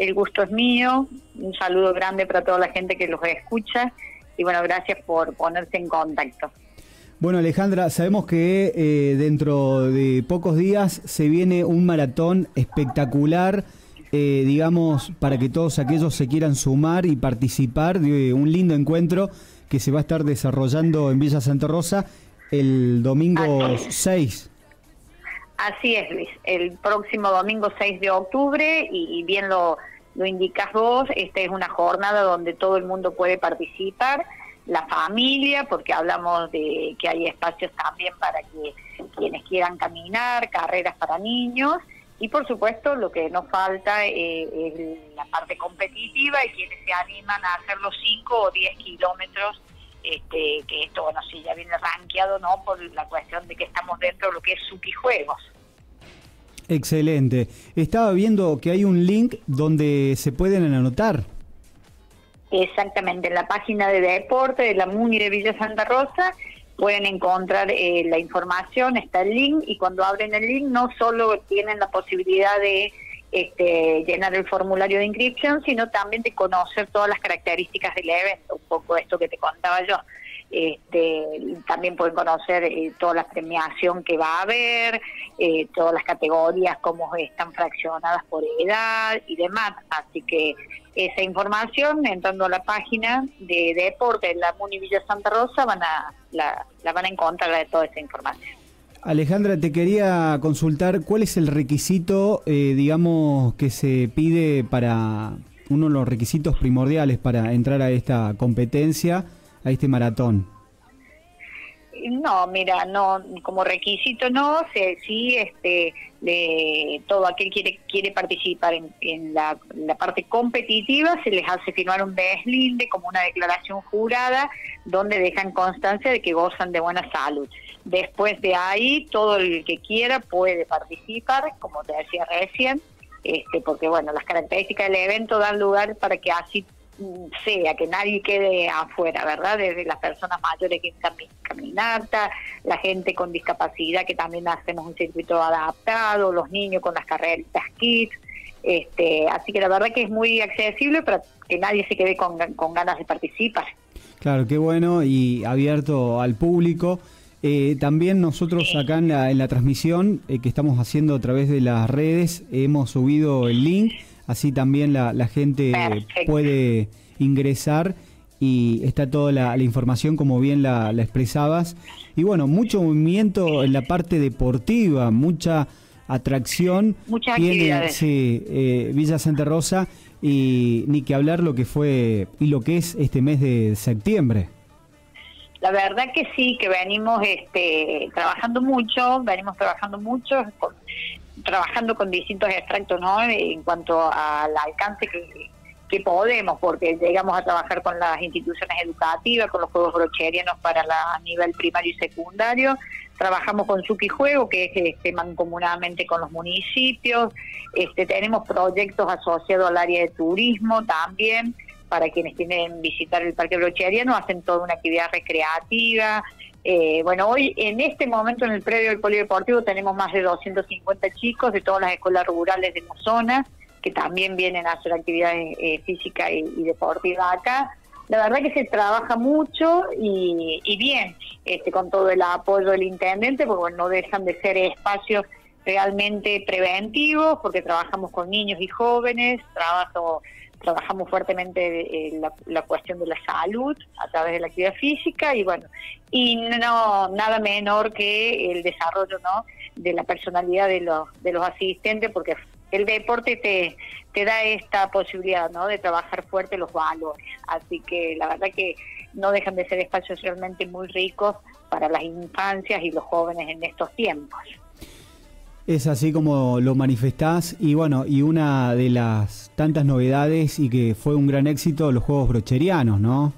el gusto es mío, un saludo grande para toda la gente que los escucha y bueno, gracias por ponerse en contacto. Bueno, Alejandra, sabemos que eh, dentro de pocos días se viene un maratón espectacular, eh, digamos, para que todos aquellos se quieran sumar y participar de un lindo encuentro que se va a estar desarrollando en Villa Santa Rosa el domingo 6. Así es, Luis. El próximo domingo 6 de octubre, y, bien lo, lo indicas vos, esta es una jornada donde todo el mundo puede participar la familia, porque hablamos de que hay espacios también para que quienes quieran caminar, carreras para niños, y por supuesto lo que nos falta eh, es la parte competitiva y quienes se animan a hacer los 5 o 10 kilómetros, este, que esto, bueno, sí, ya viene rankeado, ¿no? Por la cuestión de que estamos dentro de lo que es Suki Juegos. Excelente. Estaba viendo que hay un link donde se pueden anotar. Exactamente, en la página de deporte de la MUNI de Villa Santa Rosa pueden encontrar eh, la información, está el link y cuando abren el link no solo tienen la posibilidad de este, llenar el formulario de inscripción, sino también de conocer todas las características del evento, un poco esto que te contaba yo. Este, también pueden conocer eh, toda la premiación que va a haber, eh, todas las categorías, cómo están fraccionadas por edad y demás. Así que esa información, entrando a la página de, deporte de la Muni Villa Santa Rosa, van a, la, van a encontrar de toda esa información. Alejandra, te quería consultar cuál es el requisito, eh, digamos, que se pide para uno de los requisitos primordiales para entrar a esta competencia a este maratón? No, mira, no como requisito no, se, sí, este, de todo aquel quiere quiere participar en, la, parte competitiva se les hace firmar un deslinde como una declaración jurada donde dejan constancia de que gozan de buena salud. Después de ahí, todo el que quiera puede participar, como te decía recién, este, porque bueno, las características del evento dan lugar para que así sea, que nadie quede afuera, ¿verdad? Desde las personas mayores que caminata, la gente con discapacidad que también hacemos un circuito adaptado, los niños con las carreras kits, este, así que la verdad que es muy accesible para que nadie se quede con, ganas de participar. Claro, qué bueno y abierto al público. Eh, también nosotros acá en la, transmisión eh, que estamos haciendo a través de las redes hemos subido el link así también la, gente puede ingresar y está toda la, información como bien la, expresabas. Y bueno, mucho movimiento en la parte deportiva, mucha atracción. Muchas tiene, Sí, eh, Villa Santa Rosa y ni que hablar lo que fue y lo que es este mes de septiembre. La verdad que sí, que venimos este, trabajando mucho, venimos trabajando mucho, trabajando con distintos extractos, ¿no? En cuanto al alcance que, podemos, porque llegamos a trabajar con las instituciones educativas, con los juegos brocherianos para la nivel primario y secundario, trabajamos con Suki Juego, que es este, mancomunadamente con los municipios, este, tenemos proyectos asociados al área de turismo también, para quienes quieren visitar el Parque Brocheriano, hacen toda una actividad recreativa, eh, bueno, hoy en este momento en el predio del Polideportivo tenemos más de 250 chicos de todas las escuelas rurales de la zona que también vienen a hacer actividades eh, físicas y, deportivas acá. La verdad que se trabaja mucho y, bien, este, con todo el apoyo del intendente, porque no dejan de ser espacios realmente preventivos, porque trabajamos con niños y jóvenes, trabajo trabajamos fuertemente la, la, cuestión de la salud a través de la actividad física y bueno, y no nada menor que el desarrollo ¿no? de la personalidad de los, de los asistentes, porque el deporte te, te da esta posibilidad ¿no? de trabajar fuerte los valores. Así que la verdad que no dejan de ser espacios realmente muy ricos para las infancias y los jóvenes en estos tiempos. Es así como lo manifestás y bueno, y una de las tantas novedades y que fue un gran éxito, los Juegos Brocherianos, ¿no?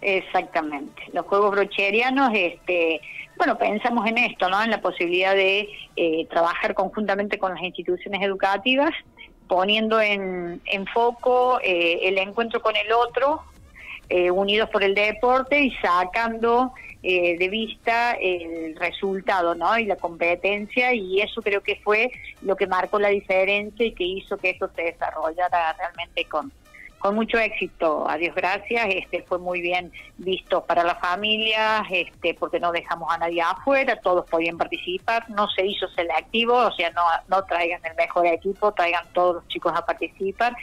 Exactamente, los Juegos Brocherianos, este, bueno, pensamos en esto, ¿no? En la posibilidad de eh, trabajar conjuntamente con las instituciones educativas, poniendo en, en foco eh, el encuentro con el otro, eh, unidos por el deporte y sacando eh, de vista el resultado ¿no? y la competencia y eso creo que fue lo que marcó la diferencia y que hizo que esto se desarrollara realmente con, con mucho éxito, a Dios gracias, este fue muy bien visto para las familias, este porque no dejamos a nadie afuera, todos podían participar, no se hizo selectivo, o sea, no, no traigan el mejor equipo, traigan todos los chicos a participar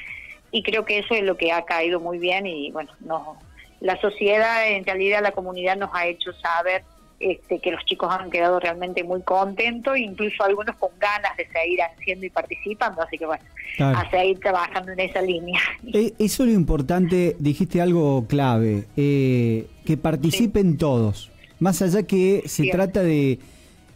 y creo que eso es lo que ha caído muy bien y bueno, no la sociedad, en realidad la comunidad nos ha hecho saber este, que los chicos han quedado realmente muy contentos, incluso algunos con ganas de seguir haciendo y participando, así que bueno, a seguir trabajando en esa línea. Eh, eso es lo importante, dijiste algo clave, eh, que participen todos, más allá que se trata de,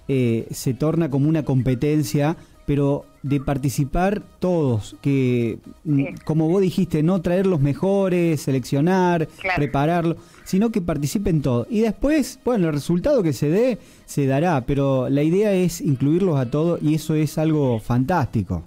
eh, se torna como una competencia, pero de participar todos, que mm, como vos dijiste, no traer los mejores, seleccionar, prepararlo, sino que participen todos. Y después, bueno, el resultado que se dé, se dará, pero la idea es incluirlos a todos y eso es algo fantástico.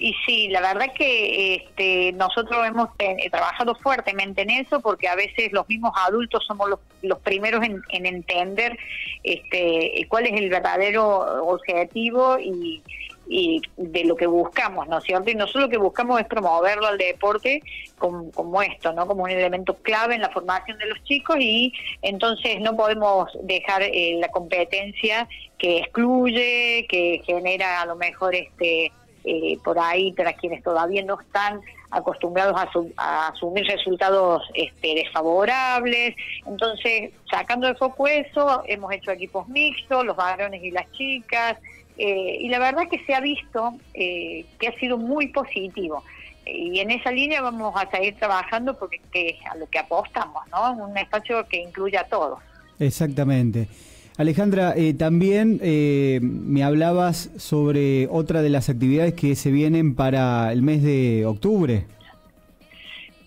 Y sí, la verdad que este, nosotros hemos eh, trabajado fuertemente en eso porque a veces los mismos adultos somos los, primeros en, en, entender este, cuál es el verdadero objetivo y, y de lo que buscamos, ¿no es cierto? Y nosotros lo que buscamos es promoverlo al deporte como, como, esto, ¿no? Como un elemento clave en la formación de los chicos y entonces no podemos dejar eh, la competencia que excluye, que genera a lo mejor este eh, por ahí para quienes todavía no están acostumbrados a, asumir resultados este, desfavorables. Entonces, sacando de foco eso, hemos hecho equipos mixtos, los varones y las chicas, eh, y la verdad que se ha visto eh, que ha sido muy positivo. Y en esa línea vamos a seguir trabajando porque es a lo que apostamos, ¿no? Un espacio que incluya a todos. Exactamente. Alejandra, eh, también me hablabas sobre otra de las actividades que se vienen para el mes de octubre.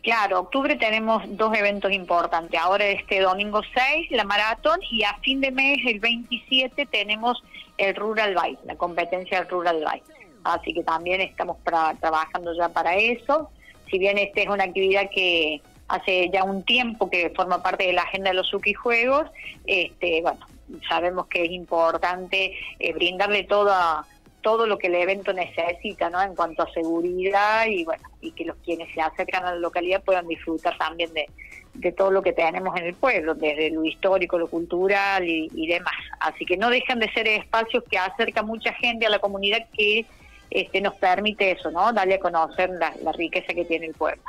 Claro, octubre tenemos dos eventos importantes. Ahora este domingo 6, la maratón, y a fin de mes, el 27, tenemos el Rural Bike, la competencia del Rural Bike. Así que también estamos trabajando ya para eso. Si bien esta es una actividad que hace ya un tiempo que forma parte de la agenda de los Suki Juegos, este, bueno, sabemos que es importante eh, brindarle toda todo lo que el evento necesita, ¿no? En cuanto a seguridad y bueno, y que los quienes se acercan a la localidad puedan disfrutar también de, todo lo que tenemos en el pueblo, desde lo histórico, lo cultural y, demás. Así que no dejan de ser espacios que acercan mucha gente a la comunidad que este, nos permite eso, ¿no? Darle a conocer la, riqueza que tiene el pueblo.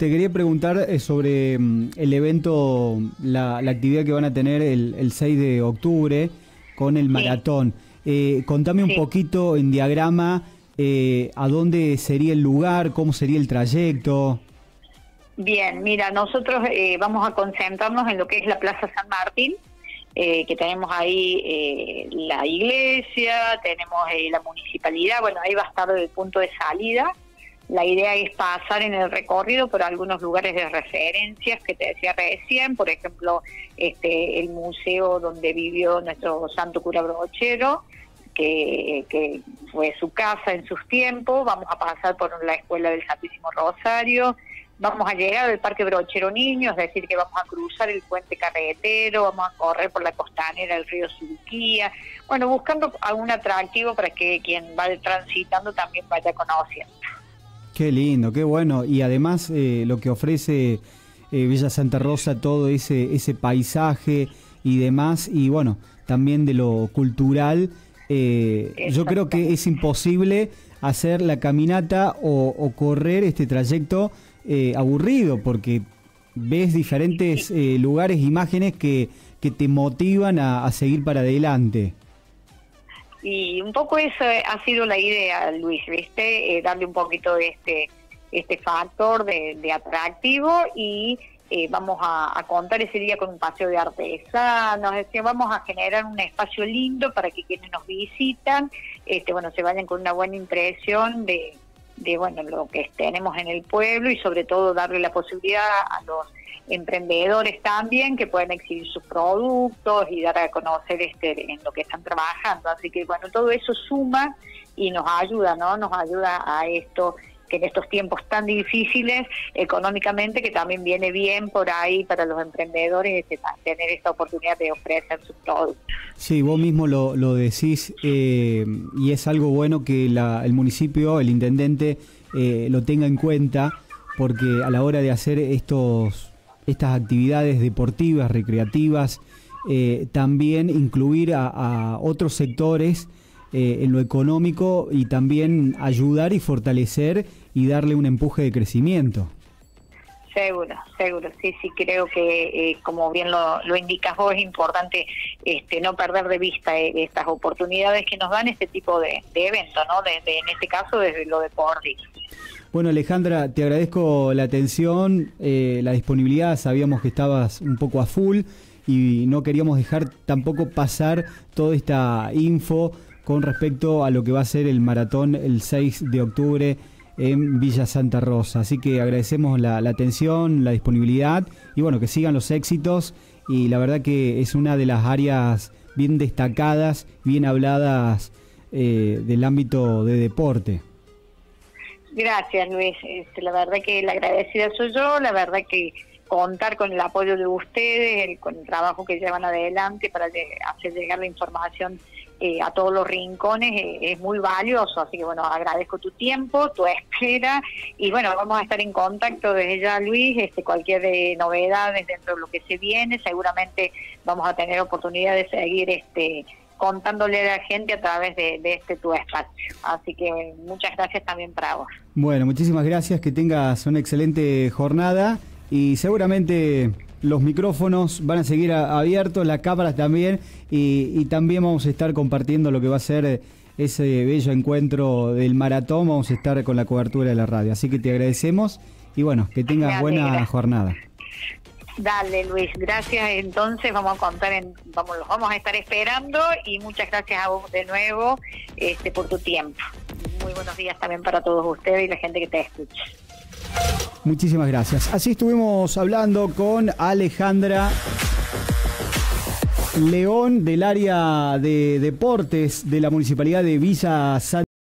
Te quería preguntar eh, sobre mm, el evento, la, actividad que van a tener el, 6 de octubre con el maratón. Eh, contame un poquito en diagrama eh, a dónde sería el lugar, cómo sería el trayecto. Bien, mira, nosotros eh, vamos a concentrarnos en lo que es la Plaza San Martín, eh, que tenemos ahí la iglesia, tenemos la municipalidad, bueno, ahí va a estar el punto de salida. La idea es pasar en el recorrido por algunos lugares de referencias que te decía recién, por ejemplo, este el museo donde vivió nuestro santo cura brochero, que, fue su casa en sus tiempos, vamos a pasar por la Escuela del Santísimo Rosario, vamos a llegar al Parque Brochero Niño, es decir, que vamos a cruzar el puente carretero, vamos a correr por la costanera del río Suruquía, bueno, buscando algún atractivo para que quien va transitando también vaya conociendo. Qué lindo, qué bueno, y además eh, lo que ofrece eh, Villa Santa Rosa, todo ese, ese paisaje y demás, y bueno, también de lo cultural eh, yo creo que es imposible hacer la caminata o, correr este trayecto aburrido, porque ves diferentes lugares, imágenes que te motivan a, seguir para adelante. Y un poco eso ha sido la idea, Luis, ¿viste? darle un poquito de este, este factor de, atractivo y eh, vamos a, contar ese día con un paseo de artesanos, es decir, vamos a generar un espacio lindo para que quienes nos visitan, este, bueno, se vayan con una buena impresión de, de bueno, lo que tenemos en el pueblo y sobre todo darle la posibilidad a los emprendedores también que pueden exhibir sus productos y dar a conocer este en lo que están trabajando. Así que bueno, todo eso suma y nos ayuda, ¿no? Nos ayuda a esto que en estos tiempos tan difíciles económicamente, que también viene bien por ahí para los emprendedores este, tener esta oportunidad de ofrecer su producto. Sí, vos mismo lo, decís eh, y es algo bueno que el municipio, el intendente, eh, lo tenga en cuenta porque a la hora de hacer estos, estas actividades deportivas, recreativas, eh, también incluir a, otros sectores en lo económico y también ayudar y fortalecer y darle un empuje de crecimiento. Seguro, seguro, sí, sí, creo que eh, como bien lo, lo, indicas vos, es importante este, no perder de vista eh, estas oportunidades que nos dan este tipo de, eventos, ¿no? Desde, en este caso, desde lo deportivo. Bueno, Alejandra, te agradezco la atención, eh, la disponibilidad, sabíamos que estabas un poco a full y no queríamos dejar tampoco pasar toda esta info con respecto a lo que va a ser el maratón el 6 de octubre en Villa Santa Rosa. Así que agradecemos la, atención, la disponibilidad y bueno, que sigan los éxitos y la verdad que es una de las áreas bien destacadas, bien habladas eh, del ámbito de deporte. Gracias Luis, este, la verdad que la agradecida soy yo, la verdad que contar con el apoyo de ustedes, con el trabajo que llevan adelante para hacer llegar la información eh, a todos los rincones eh, es muy valioso. Así que bueno, agradezco tu tiempo, tu espera y bueno, vamos a estar en contacto desde ya, Luis. Este, cualquier eh, novedades dentro de lo que se viene, seguramente vamos a tener oportunidad de seguir este contándole a la gente a través de, de este tu espacio. Así que muchas gracias también para vos. Bueno, muchísimas gracias, que tengas una excelente jornada y seguramente los micrófonos van a seguir abiertos, las cámaras también, y, también vamos a estar compartiendo lo que va a ser ese bello encuentro del maratón, vamos a estar con la cobertura de la radio. Así que te agradecemos y bueno, que tengas buena jornada. Dale, Luis, gracias. Entonces vamos a contar, en, vamos, los vamos a estar esperando y muchas gracias a vos de nuevo este, por tu tiempo. Muy buenos días también para todos ustedes y la gente que te escucha. Muchísimas gracias. Así estuvimos hablando con Alejandra León del área de deportes de la Municipalidad de Villa San